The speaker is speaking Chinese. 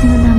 现在呢